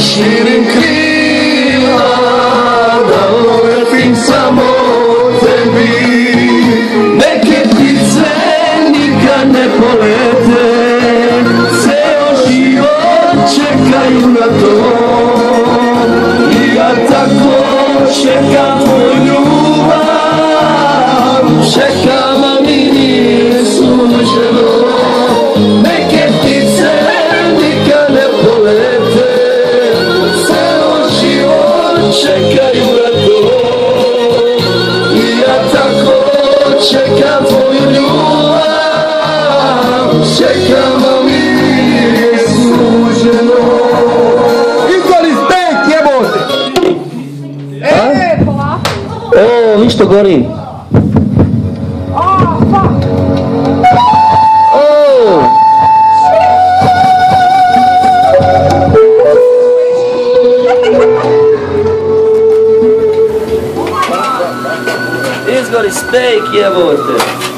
raširim krila Da uletim samo tebi Neke ptice nikad ne polete Ceo život čekaju na to. I ja tako čekam tvoju ljubav Čekam, a mi nije suđeno polete Ceo život čekaju na to I ja tako čekam tvoju ljubav Čekam, mi nije suđeno Izvoli spek jebote! E, polako. O, viš to gori. He's got his steak, yeah, вот.